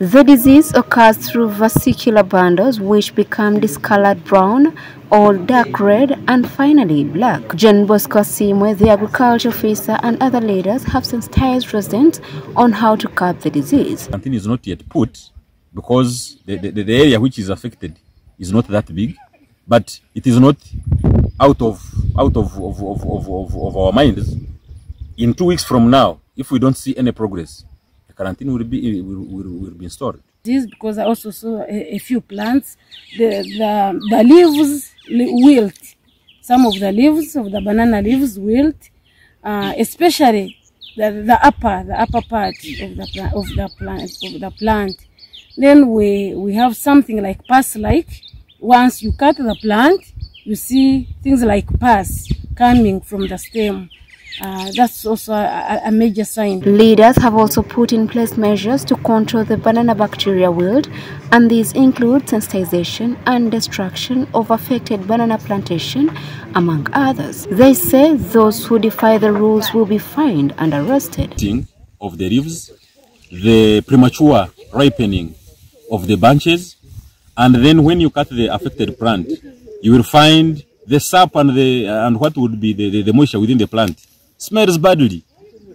The disease occurs through vascular bundles which become discolored brown or dark red and finally black. John Bosco Simwe, the agriculture officer and other leaders have sensitized residents on how to curb the disease. Something is not yet put because the, the, the area which is affected is not that big, but it is not out of out of, of, of, of, of, our minds. In two weeks from now, if we don't see any progress, quarantine will be will, will, will be installed. This because I also saw a, a few plants, the, the the leaves wilt. Some of the leaves of the banana leaves wilt, uh, especially the, the upper the upper part of the plant of the plant of the plant. Then we we have something like pus like. Once you cut the plant, you see things like pus coming from the stem. Uh, that's also a, a, major sign. Leaders have also put in place measures to control the banana bacteria wilt, and these include sensitization and destruction of affected banana plantation, among others. They say those who defy the rules will be fined and arrested. Of the leaves, the premature ripening of the bunches, and then when you cut the affected plant, you will find the sap and the and what would be the, the, the moisture within the plant smells badly.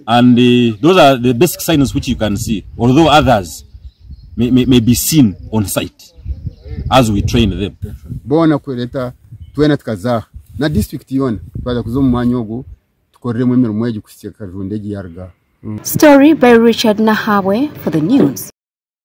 And uh, those are the basic signs which you can see although others may, may, may be seen on site as we train them. Bona kweleta twena tukazaha na district yona twaza kuza mu mwanya ogwo tukoreremu emirimo egi kusikya kajunde egi yarugaho Story by Richard Nahabwe for the news.